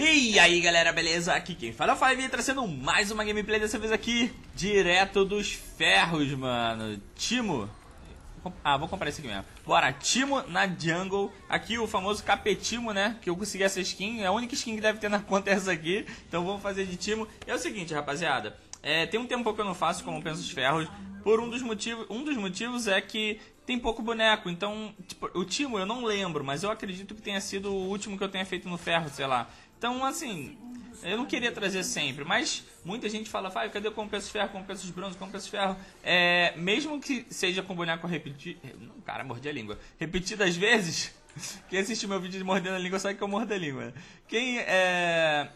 E aí galera, beleza? Aqui quem fala é o Five trazendo mais uma gameplay dessa vez aqui Direto dos ferros, mano. Timo. Ah, vou comprar esse aqui mesmo. Bora, Timo na jungle. Aqui o famoso capetimo, né? Que eu consegui essa skin. É a única skin que deve ter na conta é essa aqui. Então vamos fazer de Timo. É o seguinte, rapaziada. É, Tem um tempo que eu não faço como penso os ferros. Por um dos motivos Um dos motivos é que tem pouco boneco, então tipo, o Timo eu não lembro, mas eu acredito que tenha sido o último que eu tenha feito no ferro, sei lá. Então, assim, eu não queria trazer sempre, mas muita gente fala, Fábio, cadê com peças ferro, com peças bronze, com peças ferro? É, mesmo que seja com boneco repetido. Cara, mordi a língua. Repetidas vezes. Quem assistiu meu vídeo de mordendo a língua sabe que eu mordo a língua. Quem é,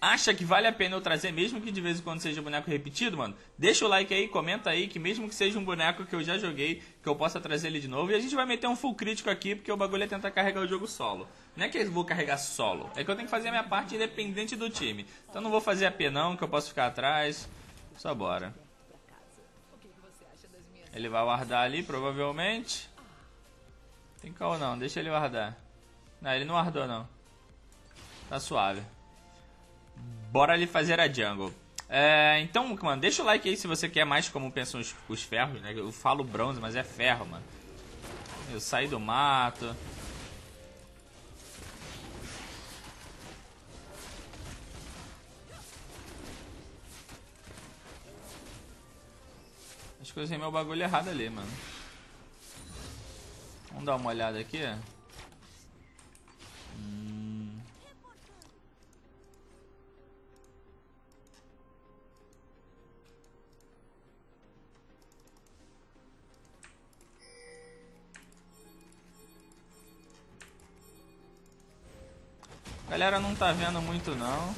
acha que vale a pena eu trazer, mesmo que de vez em quando seja boneco repetido, mano, deixa o like aí, comenta aí, que mesmo que seja um boneco que eu já joguei, que eu possa trazer ele de novo. E a gente vai meter um full crítico aqui, porque o bagulho é tentar carregar o jogo solo. Não é que eu vou carregar solo, é que eu tenho que fazer a minha parte independente do time. Então não vou fazer AP não, que eu posso ficar atrás. Só bora. Ele vai guardar ali, provavelmente. Tem calma não, deixa ele guardar. Não, ele não guardou não. Tá suave bora ali fazer a jungle. É, então, mano, deixa o like aí se você quer mais como pensam os, os ferros, né? Eu falo bronze, mas é ferro, mano. Eu saí do mato. Acho que eu usei meu bagulho errado ali, mano. Vamos dar uma olhada aqui. Galera não tá vendo muito não.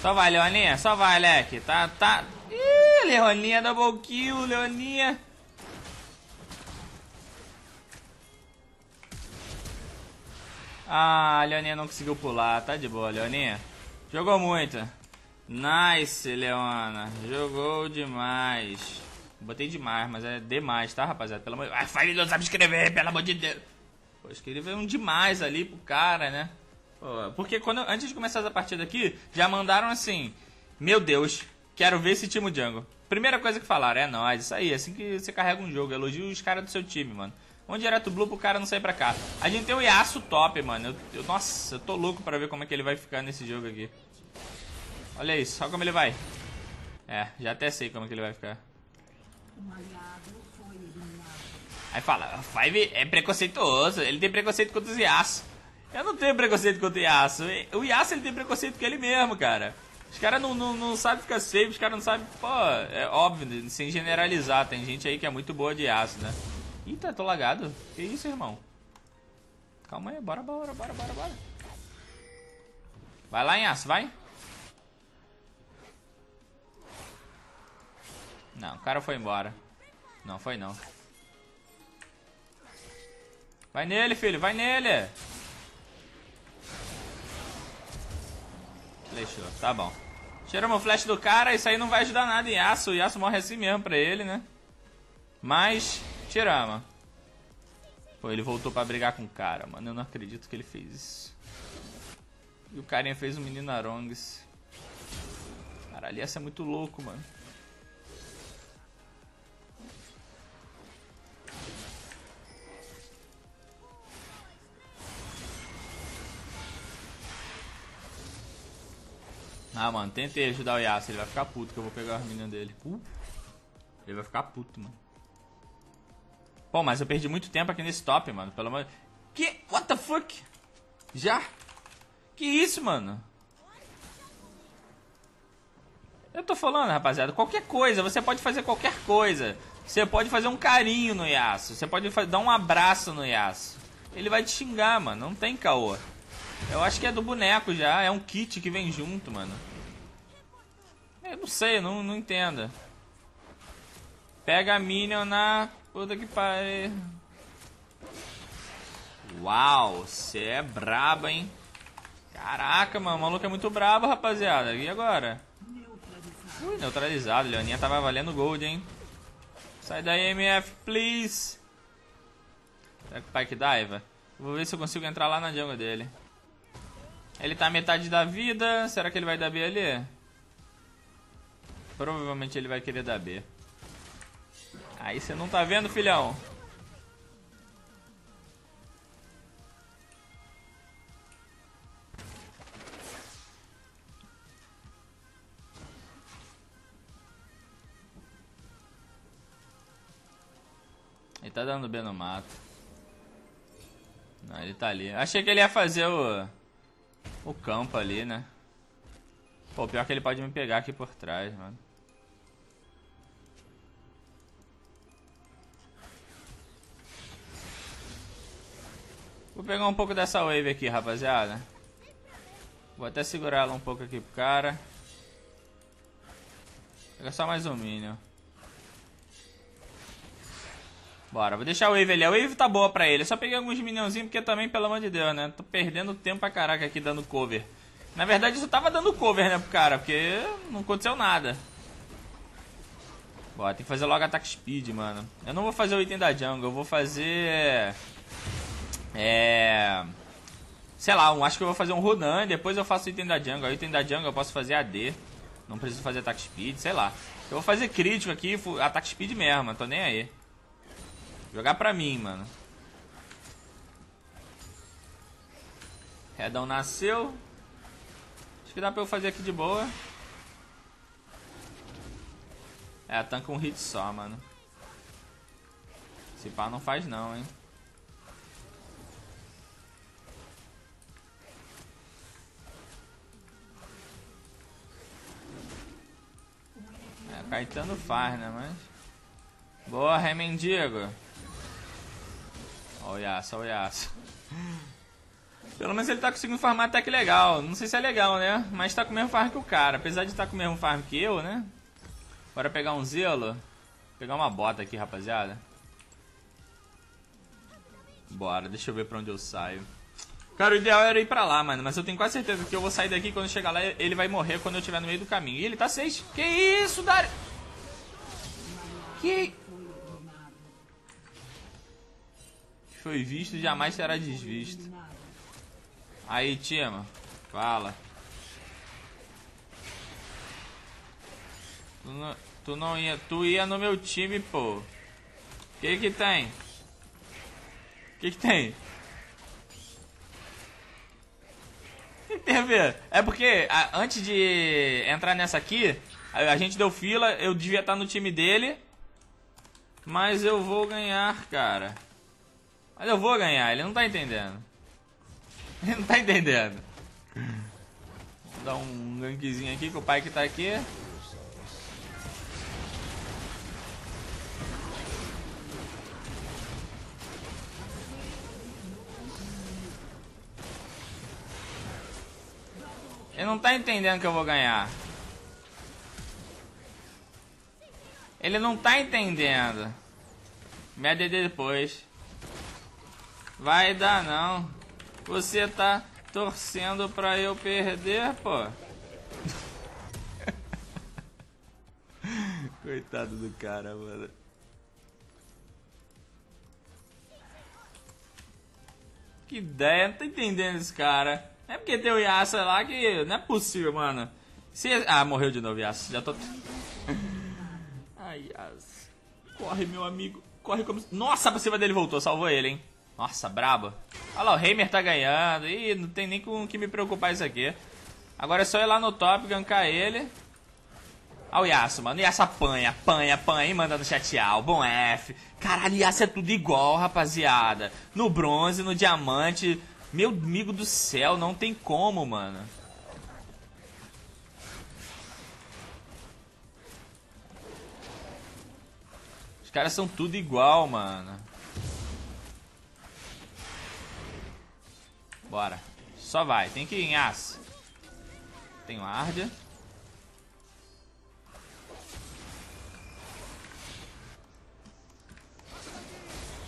Só vai, Leoninha. Só vai, Leque. Tá, tá... Ih, Leoninha double kill, Leoninha. Ah, a Leoninha não conseguiu pular. Tá de boa, Leoninha. Jogou muito. Nice, Leona. Jogou demais. Botei demais, mas é demais, tá, rapaziada? Pelo amor de Deus. Fire não sabe escrever, pelo amor de Deus. Pô, escreveu um demais ali pro cara, né? Pô, porque quando, antes de começar essa partida aqui, já mandaram assim: Meu Deus, quero ver esse time Django. Primeira coisa que falaram, é nóis, isso aí, é assim que você carrega um jogo. Elogio os caras do seu time, mano. Vamos direto blue pro cara não sair pra cá. A gente tem o Yasuo top, mano. Eu, eu, nossa, eu tô louco pra ver como é que ele vai ficar nesse jogo aqui. Olha isso, olha como ele vai. É, já até sei como que ele vai ficar. Aí fala, Five é preconceituoso, ele tem preconceito contra os Yasuo. Eu não tenho preconceito contra o Yasuo. O Yasuo ele tem preconceito com ele mesmo, cara. Os caras não, não, não sabem ficar safe, os caras não sabem. Pô, é óbvio, sem generalizar. Tem gente aí que é muito boa de Yasuo, né? Eita, tô lagado. Que isso, irmão? Calma aí, bora, bora, bora, bora, bora. Vai lá, Yasuo, vai. Não, o cara foi embora. Não, foi não. Vai nele, filho, vai nele. Flechou, tá bom. Tiramos o flash do cara, isso aí não vai ajudar nada em Yasuo. O Yasuo morre assim mesmo pra ele, né? Mas, tiramos. Pô, ele voltou pra brigar com o cara, mano. Eu não acredito que ele fez isso. E o carinha fez um menino Arongs. Caralho, essa é muito louco, mano. Ah, mano, tentei ajudar o Yasuo, ele vai ficar puto que eu vou pegar as meninas dele. Uh, ele vai ficar puto, mano. Pô, mas eu perdi muito tempo aqui nesse top, mano, pelo amor... Que? What the fuck? Já? Que isso, mano? Eu tô falando, rapaziada, qualquer coisa, você pode fazer qualquer coisa. Você pode fazer um carinho no Yasuo, você pode dar um abraço no Yasuo. Ele vai te xingar, mano, não tem caô. Eu acho que é do boneco já, é um kit que vem junto, mano. Eu não sei, não, não entendo. Pega a Minion na... Puta que pariu. Uau, você é brabo, hein? Caraca, mano, o maluco é muito brabo, rapaziada. E agora? Ui, neutralizado. Leoninha tava valendo gold, hein? Sai daí, MF, please. Será que o Pike diva? Vou ver se eu consigo entrar lá na jungle dele. Ele tá metade da vida. Será que ele vai dar B ali? Provavelmente ele vai querer dar B. Aí você não tá vendo, filhão? Ele tá dando B no mato. Não, ele tá ali. Achei que ele ia fazer o... O campo ali, né? Pô, pior que ele pode me pegar aqui por trás, mano. Vou pegar um pouco dessa wave aqui, rapaziada. Vou até segurar ela um pouco aqui pro cara. Pega só mais um minion. Bora, vou deixar o wave ali. A wave tá boa pra ele. Eu só peguei alguns minionzinhos porque também, pelo amor de Deus, né? Tô perdendo tempo pra caraca aqui dando cover. Na verdade, isso tava dando cover, né, pro cara, porque não aconteceu nada. Bora, tem que fazer logo ataque speed, mano. Eu não vou fazer o item da jungle, eu vou fazer... É... Sei lá, acho que eu vou fazer um Rodan e depois eu faço o item da jungle. O item da jungle eu posso fazer AD. Não preciso fazer ataque speed, sei lá. Eu vou fazer crítico aqui, ataque speed mesmo, tô nem aí. Jogar pra mim, mano. Redão nasceu. Acho que dá pra eu fazer aqui de boa. É, tanca um hit só, mano. Esse pá não faz não, hein. É, Caetano faz, né, mas... Boa, Remendigo. Olha Yasuo, olha Yasuo. Pelo menos ele tá conseguindo farmar até que legal. Não sei se é legal, né? Mas tá com o mesmo farm que o cara. Apesar de estar tá com o mesmo farm que eu, né? Bora pegar um zelo. Pegar uma bota aqui, rapaziada. Bora, deixa eu ver pra onde eu saio. Cara, o ideal era ir pra lá, mano. Mas eu tenho quase certeza que eu vou sair daqui quando chegar lá ele vai morrer quando eu estiver no meio do caminho. E ele tá 6. Que isso, Dario? Que... foi visto jamais será desvisto. Aí, Tima, fala. Tu não, tu não ia, tu ia no meu time, pô. Que que tem? Que que tem? Que tem a ver? É porque a, antes de entrar nessa aqui, a, a gente deu fila, eu devia estar no time dele. Mas eu vou ganhar, cara. Mas eu vou ganhar, ele não tá entendendo. Ele não tá entendendo. Vou dar um gankzinho aqui com o pai que tá aqui. Ele não tá entendendo que eu vou ganhar. Ele não tá entendendo. Me ADD depois. Vai dar não. Você tá torcendo pra eu perder, pô. Coitado do cara, mano. Que ideia, não tô entendendo esse cara. É porque tem o Yasuo lá que não é possível, mano. Se... Ah, morreu de novo, Yasuo. Já tô... Ai, Yasuo. Corre, meu amigo. Corre como... Nossa, pra cima dele voltou. Salvou ele, hein. Nossa, brabo. Olha lá, o Heimer tá ganhando. Ih, não tem nem com que me preocupar isso aqui. Agora é só ir lá no top, gankar ele. Olha o Yasuo, mano. Yasuo apanha, apanha, apanha e manda no chatear. O bom F. Caralho, Yasuo é tudo igual, rapaziada. No bronze, no diamante. Meu amigo do céu, não tem como, mano. Os caras são tudo igual, mano. Bora. Só vai. Tem que ir em aço. Tem o.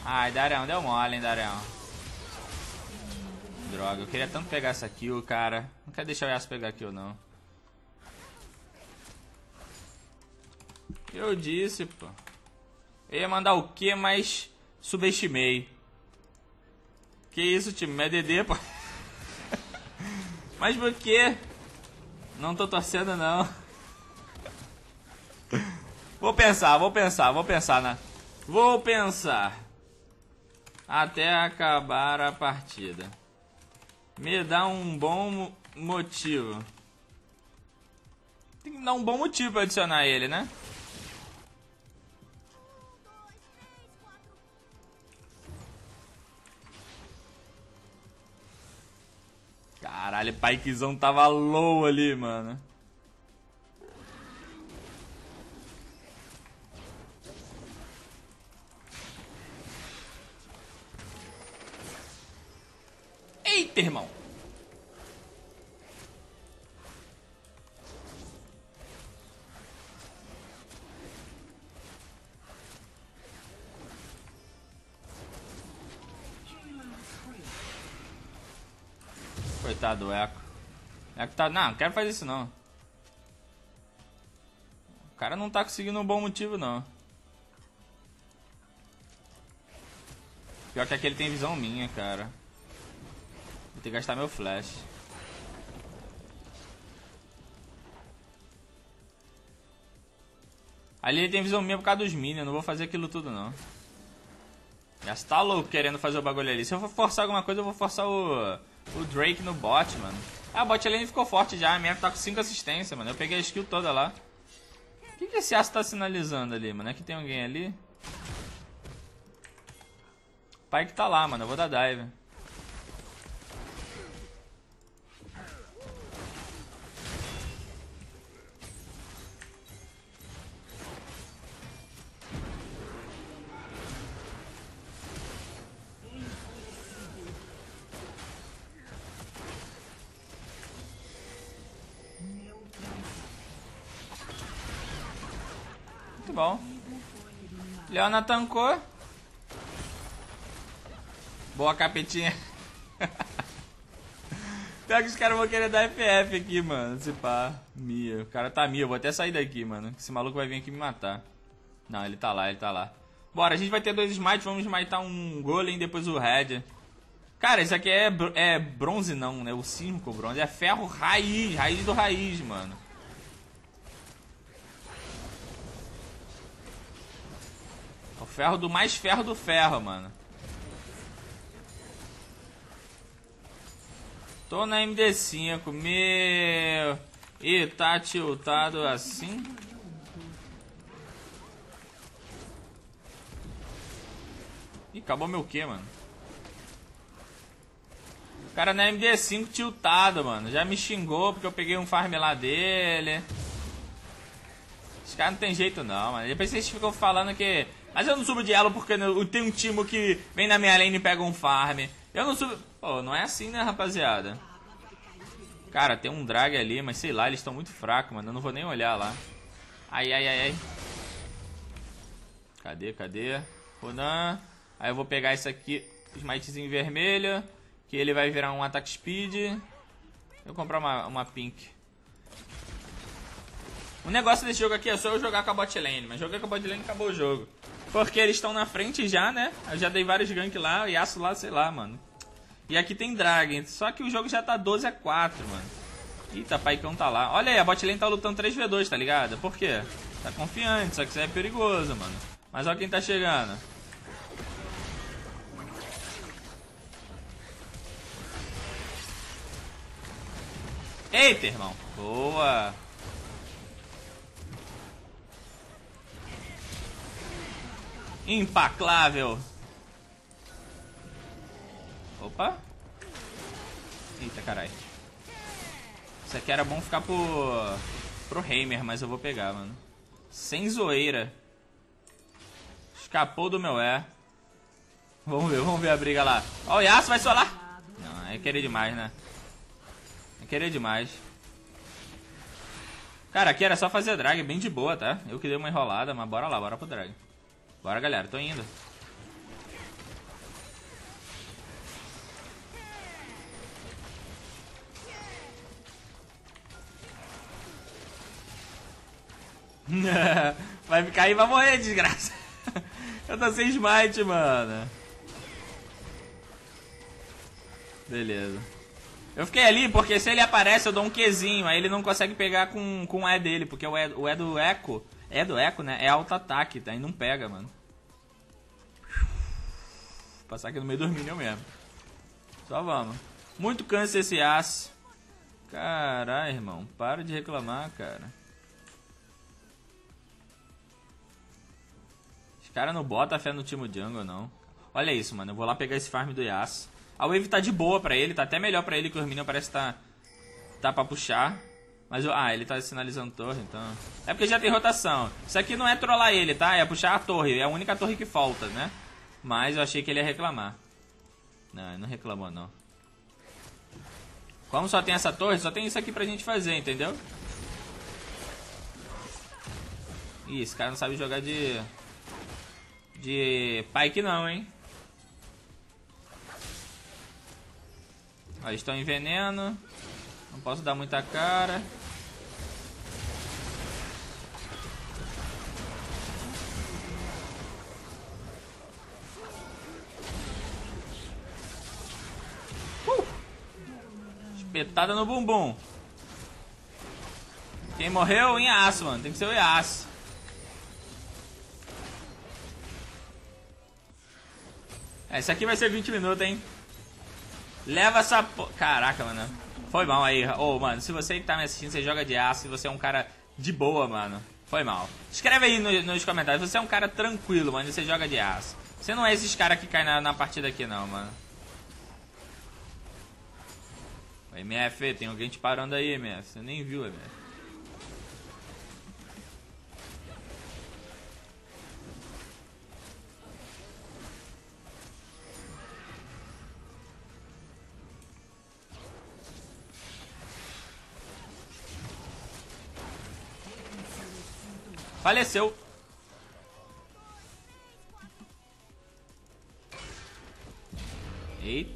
Ai, Darão, deu mole, hein, Darão. Droga, eu queria tanto pegar essa kill, cara. Não quero deixar o Yasuo pegar kill, não. Eu disse, pô. Eu ia mandar o que, mas subestimei. Que isso, time? É DD, pô. Mas por quê? Não tô torcendo, não. Vou pensar, vou pensar, vou pensar, né? Vou pensar. Até acabar a partida. Me dá um bom motivo. Tem que dar um bom motivo pra adicionar ele, né? Caralho, Paikezão tava low ali, mano. Eita, irmão. Coitado do Echo. Echo tá... Não, não quero fazer isso não. O cara não tá conseguindo um bom motivo não. Pior que aquele tem visão minha, cara. Vou ter que gastar meu flash. Ali ele tem visão minha por causa dos minions, não vou fazer aquilo tudo não. Já está louco querendo fazer o bagulho ali. Se eu for forçar alguma coisa, eu vou forçar o o Drake no bot, mano. Ah, o bot lane ficou forte já. A minha tá com 5 assistências, mano. Eu peguei a skill toda lá. O que, que esse aço tá sinalizando ali, mano? É que tem alguém ali? O pai que tá lá, mano. Eu vou dar dive. Leona tancou. Boa, capetinha. Pior que os caras vão querer dar FF aqui, mano. Se pá. Mia. O cara tá Mia. Eu vou até sair daqui, mano. Esse maluco vai vir aqui me matar. Não, ele tá lá, ele tá lá. Bora, a gente vai ter dois smites. Vamos smitar um golem depois o red. Cara, isso aqui é, é bronze não, né? O 5 bronze. É ferro raiz. Raiz do raiz, mano. Ferro do mais ferro do ferro, mano. Tô na MD5, meu... E tá tiltado assim? Ih, acabou meu quê, mano? O cara na MD5 tiltado, mano. Já me xingou porque eu peguei um farm lá dele. Os caras não tem jeito não, mano. Depois vocês ficam falando que mas eu não subo de elo porque tem um time que vem na minha lane e pega um farm. Eu não subo... Pô, não é assim, né, rapaziada? Cara, tem um drag ali, mas sei lá, eles estão muito fracos, mano. Eu não vou nem olhar lá. Ai, ai, ai, ai. Cadê, cadê? Ronan. Aí eu vou pegar esse aqui, smitezinho vermelho. Que ele vai virar um attack speed. Eu vou comprar uma, uma pink. O negócio desse jogo aqui é só eu jogar com a bot lane. Mas joguei com a bot lane acabou o jogo. Porque eles estão na frente já, né? Eu já dei vários gank lá, Yasuo lá, sei lá, mano. E aqui tem Dragon, só que o jogo já tá 12 a 4, mano. Eita, Paicão tá lá. Olha aí, a bot lane tá lutando 3v2, tá ligado? Por quê? Tá confiante, só que isso é perigoso, mano. Mas olha quem tá chegando. Eita, irmão. Boa. Impaclável. Opa. Eita, caralho. Isso aqui era bom ficar pro... Pro Heimer, mas eu vou pegar, mano. Sem zoeira. Escapou do meu E. Vamos ver, vamos ver a briga lá. Ó, o Yasuo vai solar. Não, é querer demais, né? É querer demais. Cara, aqui era só fazer drag, bem de boa, tá? Eu que dei uma enrolada, mas bora lá, bora pro drag. Bora, galera, tô indo. Vai ficar aí, vai morrer, desgraça. Eu tô sem smite, mano. Beleza. Eu fiquei ali porque se ele aparece eu dou um Qzinho, aí ele não consegue pegar com, com o E dele, porque o E, o e do Echo, é do Echo, né? É auto-ataque, tá? aí não pega, mano. Passar aqui no meio dos minions mesmo. Só vamos. Muito câncer esse aço. Caralho, irmão. Para de reclamar, cara. Os caras não botam fé no time jungle, não. Olha isso, mano. Eu vou lá pegar esse farm do Yasuo. A wave tá de boa pra ele. Tá até melhor pra ele que o Hermínio parece tá... Tá pra puxar. Mas, eu, ah, ele tá sinalizando torre, então... É porque já tem rotação. Isso aqui não é trollar ele, tá? É puxar a torre. É a única torre que falta, né? Mas eu achei que ele ia reclamar. Não, ele não reclamou, não. Como só tem essa torre, só tem isso aqui pra gente fazer, entendeu? Ih, esse cara não sabe jogar de... De Pike não, hein? Ó, eles estão em veneno. Não posso dar muita cara. Espetada no bumbum. Quem morreu? Em aço, mano. Tem que ser o Yasuo. É, isso aqui vai ser 20 minutos, hein? Leva essa... Po... Caraca, mano. Foi mal aí. Ô, oh, mano, se você que tá me assistindo, você joga de aço e você é um cara de boa, mano. Foi mal. Escreve aí no, nos comentários. Você é um cara tranquilo, mano, e você joga de aço. Você não é esses caras que caem na, na partida aqui, não, mano. MF, tem alguém te parando aí, MF. Você nem viu, MF. Faleceu. Eita.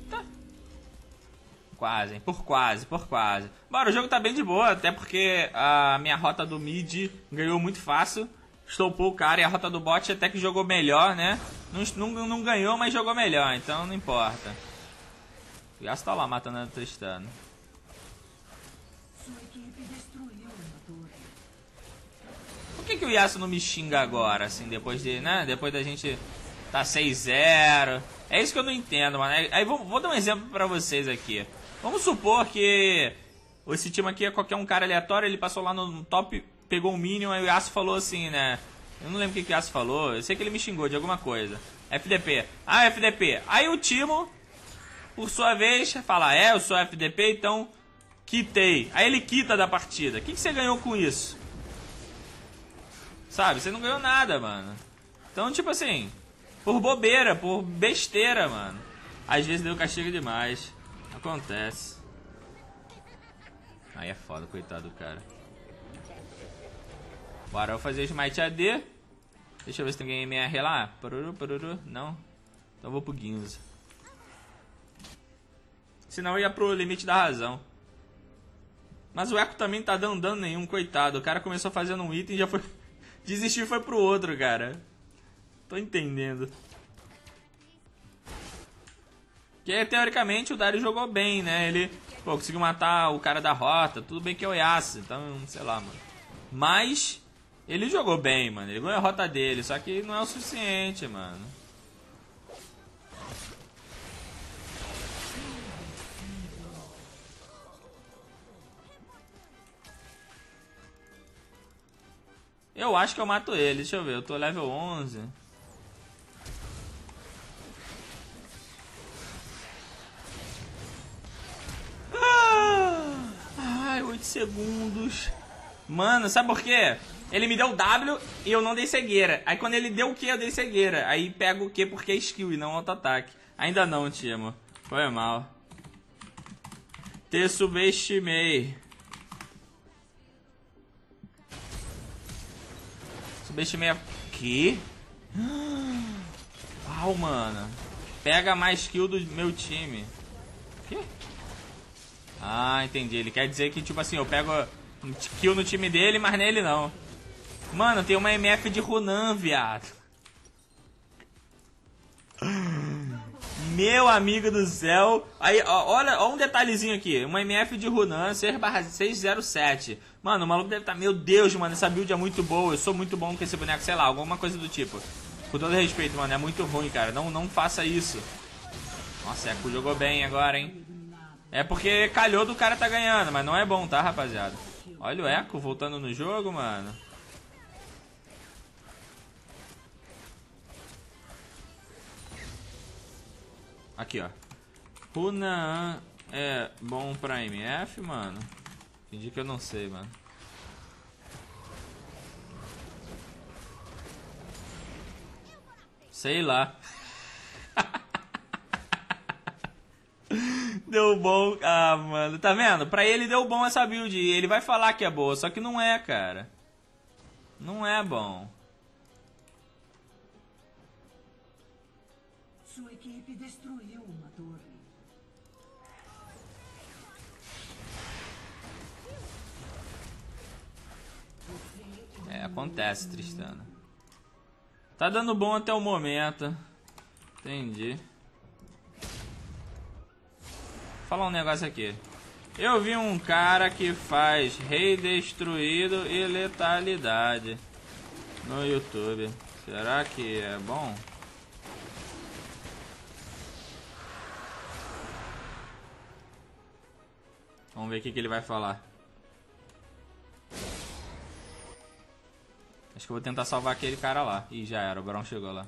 Quase, hein? Por quase, por quase. Bora, o jogo tá bem de boa, até porque a minha rota do mid ganhou muito fácil. Estopou o cara e a rota do bot até que jogou melhor, né? Não, não, não ganhou, mas jogou melhor, então não importa. O Yasuo tá lá matando a Tristana. Por que, que o Yasuo não me xinga agora, assim, depois de, né? Depois da gente tá 6-0. É isso que eu não entendo, mano. Aí vou, vou dar um exemplo pra vocês aqui. Vamos supor que esse time aqui é qualquer um cara aleatório, ele passou lá no top, pegou um Minion, aí o Yasuo falou assim, né? Eu não lembro o que, que o Yasuo falou, eu sei que ele me xingou de alguma coisa. FDP. Ah, FDP. Aí o Timo, por sua vez, fala, é, eu sou FDP, então quitei. Aí ele quita da partida. O que, que você ganhou com isso? Sabe, você não ganhou nada, mano. Então, tipo assim, por bobeira, por besteira, mano. Às vezes deu castigo demais. Acontece. Aí é foda, coitado do cara. Bora fazer smite AD. Deixa eu ver se tem alguém MR lá. Paruru. Não? Então eu vou pro Ginza. Senão eu ia pro limite da razão. Mas o Echo também tá dando dano nenhum, coitado. O cara começou fazendo um item e já foi... Desistiu e foi pro outro, cara. Tô entendendo. Que teoricamente o Dario jogou bem, né? Ele pô, conseguiu matar o cara da rota. Tudo bem que é o Yasuo, então sei lá, mano. Mas ele jogou bem, mano. Ele ganhou a rota dele, só que não é o suficiente, mano. Eu acho que eu mato ele. Deixa eu ver. Eu tô level 11. Ai, 8 segundos. Mano, sabe por quê? Ele me deu W e eu não dei cegueira. Aí quando ele deu o Q, eu dei cegueira. Aí pega o Q porque é skill e não auto-ataque. Ainda não, Timo. Foi mal. Te subestimei. Subestimei a... Que? Uau, mano. Pega mais kill do meu time. Que? Ah, entendi. Ele quer dizer que, tipo assim, eu pego um kill no time dele, mas nele não. Mano, tem uma MF de Runan, viado. Meu amigo do céu. Aí, ó, olha, ó um detalhezinho aqui. Uma MF de Runan 6/607. Mano, o maluco deve estar... Tá, meu Deus, mano, essa build é muito boa. Eu sou muito bom com esse boneco, sei lá, alguma coisa do tipo. Com todo respeito, mano, é muito ruim, cara. Não, não faça isso. Nossa, Eco jogou bem agora, hein. É porque calhou do cara tá ganhando, mas não é bom, tá, rapaziada? Olha o Eco voltando no jogo, mano. Aqui, ó. Runa é bom pra MF, mano? Fingi que eu não sei, mano. Sei lá. Deu bom. Ah, mano. Tá vendo? Pra ele deu bom essa build. Ele vai falar que é boa. Só que não é, cara. Não é bom. Sua equipe destruiu uma torre. É, acontece, Tristana. Tá dando bom até o momento. Entendi. Falar um negócio aqui. Eu vi um cara que faz rei destruído e letalidade no YouTube. Será que é bom? Vamos ver o que, que ele vai falar. Acho que eu vou tentar salvar aquele cara lá. Ih, já era, o Brown chegou lá.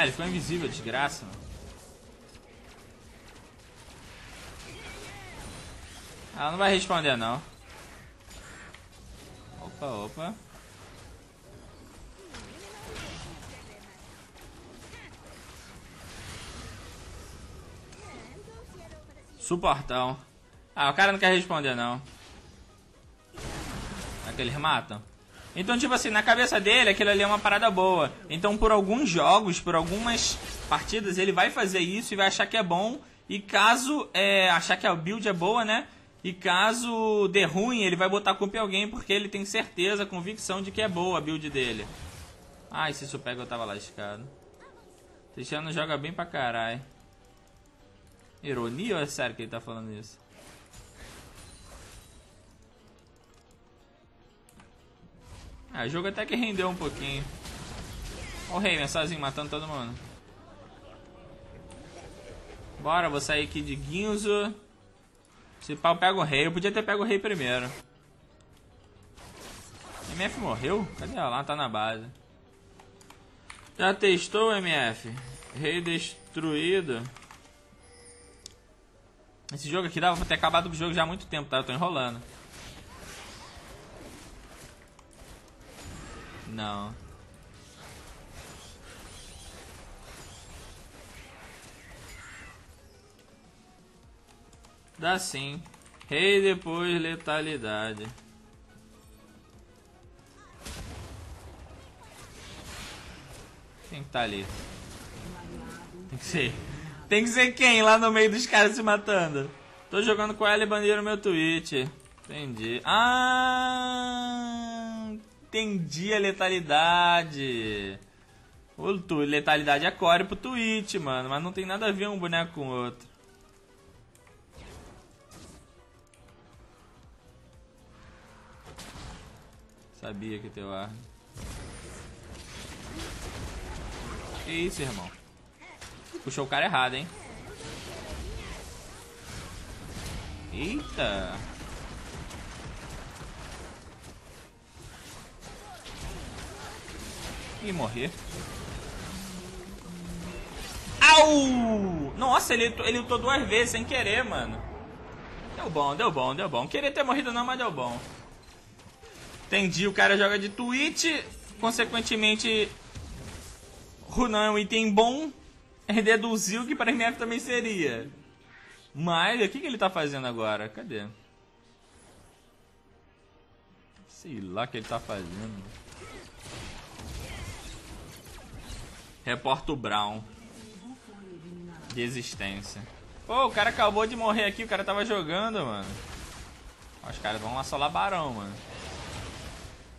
Ah, ele ficou invisível, desgraça, mano. Ela não vai responder, não. Opa, opa. Suportão. Ah, o cara não quer responder, não. É que eles matam? Então, tipo assim, na cabeça dele, aquilo ali é uma parada boa. Então, por alguns jogos, por algumas partidas, ele vai fazer isso e vai achar que é bom. E caso é, achar que a build é boa, né? E caso dê ruim, ele vai botar culpa em alguém porque ele tem certeza, convicção de que é boa a build dele. Ai, se isso pega eu tava lascado. Cristiano joga bem pra caralho. Ironia ou é sério que ele tá falando isso? Ah, o jogo até que rendeu um pouquinho. Olha o Raven sozinho matando todo mundo. Bora, vou sair aqui de Guinzo. Se pau pega o rei, eu podia ter pego o rei primeiro. MF morreu? Cadê ela? Tá na base. Já testou, MF? Rei destruído. Esse jogo aqui dava pra ter acabado o jogo já há muito tempo, tá? Eu tô enrolando. Não. Dá sim. Rei depois letalidade. Quem que tá ali? Tem que ser. Tem que ser quem lá no meio dos caras se matando? Tô jogando com ela e no meu Twitch. Entendi. Ah, entendi a letalidade. O letalidade é core pro Twitch, mano. Mas não tem nada a ver um boneco com o outro. Sabia que teu ar. Que isso, irmão? Puxou o cara errado, hein? Eita! E morrer. Au! Nossa, ele, ele lutou duas vezes sem querer, mano. Deu bom, deu bom, deu bom. Queria ter morrido não, mas deu bom. Entendi, o cara joga de Twitch, consequentemente, Runan é um item bom, deduziu que para MF também seria. Mas, o que, que ele tá fazendo agora? Cadê? Sei lá o que ele tá fazendo. Reporta o Brown. De existência. Pô, o cara acabou de morrer aqui, o cara tava jogando, mano. Os caras vão assolar Barão, mano.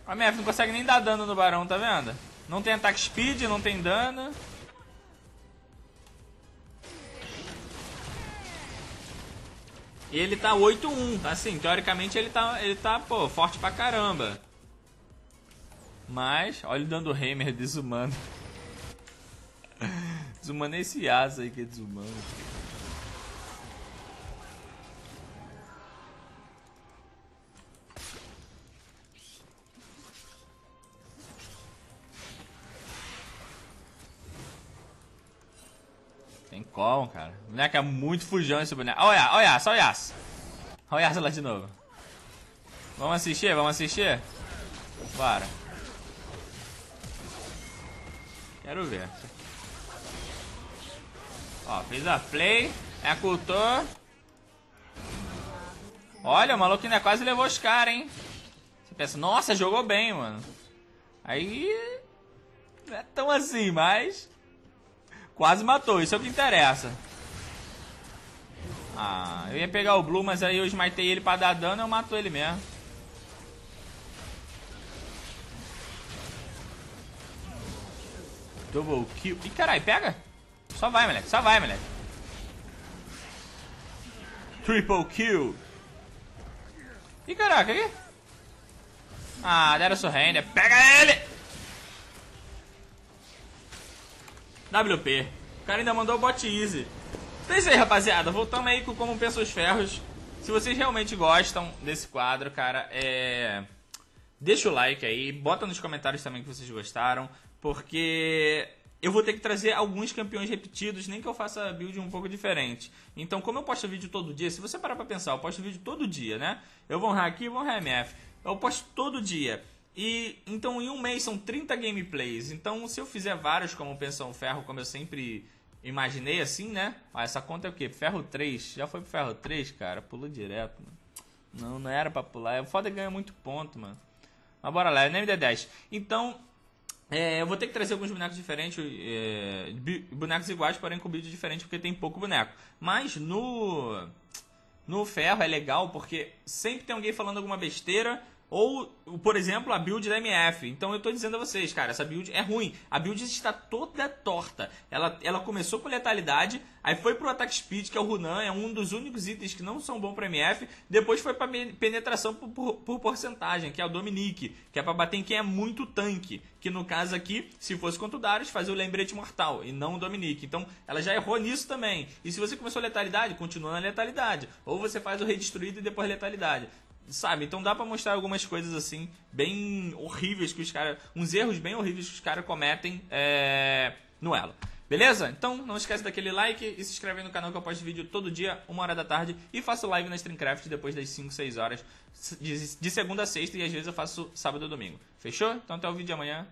A MF não consegue nem dar dano no Barão, tá vendo? Não tem ataque speed, não tem dano. E ele tá 8-1, assim, teoricamente ele tá, ele tá, pô, forte pra caramba. Mas, olha ele dando Hammer desumano. Desumano é esse asa aí que é desumano. Tem como, cara. O boneco é muito fujão esse boneco. Olha, olha, só. Olha o Yas lá de novo. Vamos assistir? Vamos assistir? Bora. Quero ver. Ó, fez a play. É cultor. Olha, o maluco ainda quase levou os caras, hein? Você pensa, nossa, jogou bem, mano. Aí. Não é tão assim, mas. Quase matou, isso é o que interessa. Ah, eu ia pegar o Blue, mas aí eu smitei ele pra dar dano e eu mato ele mesmo. Double kill. Ih, caralho, pega. Só vai, moleque. Só vai, moleque. Triple kill. Ih, caraca, aqui. Ah, deram surrender. Pega ele! WP. O cara ainda mandou o bot easy. Então é isso aí, rapaziada. Voltamos aí com Como Pensa os Ferros. Se vocês realmente gostam desse quadro, cara, é... Deixa o like aí, bota nos comentários também que vocês gostaram, porque eu vou ter que trazer alguns campeões repetidos, nem que eu faça build um pouco diferente. Então, como eu posto vídeo todo dia, se você parar pra pensar, eu posto vídeo todo dia, né? Eu vou honrar aqui vou honrar MF. Eu posto todo dia. E então em um mês são 30 gameplays. Então se eu fizer vários como Pensão Ferro, como eu sempre imaginei assim, né? Ah, essa conta é o quê? Ferro 3. Já foi pro Ferro 3, cara? Pulou direto, mano. Não, não era pra pular. O foda é ganhar muito ponto, mano. Mas bora lá, é MD10. Então, é, eu vou ter que trazer alguns bonecos diferentes, é, bonecos iguais, porém com build diferente, porque tem pouco boneco. Mas no no ferro é legal porque sempre tem alguém falando alguma besteira ou, por exemplo, a build da MF. Então eu tô dizendo a vocês, cara, essa build é ruim. A build está toda torta. Ela, ela começou com letalidade, aí foi pro ataque speed, que é o Runan, é um dos únicos itens que não são bons pra MF. Depois foi pra penetração por, por, por porcentagem, que é o Dominique, que é pra bater em quem é muito tanque. Que no caso aqui, se fosse contra o Darius, fazia o lembrete mortal e não o Dominique. Então ela já errou nisso também. E se você começou letalidade, continua na letalidade. Ou você faz o rei destruído e depois letalidade. Sabe? Então dá pra mostrar algumas coisas assim, bem horríveis que os caras. Uns erros bem horríveis que os caras cometem é, no elo. Beleza? Então não esquece daquele like e se inscreve no canal que eu posto vídeo todo dia, uma hora da tarde. E faço live na Streamcraft depois das 5, 6 horas, de, de segunda a sexta. E às vezes eu faço sábado e domingo. Fechou? Então até o vídeo de amanhã.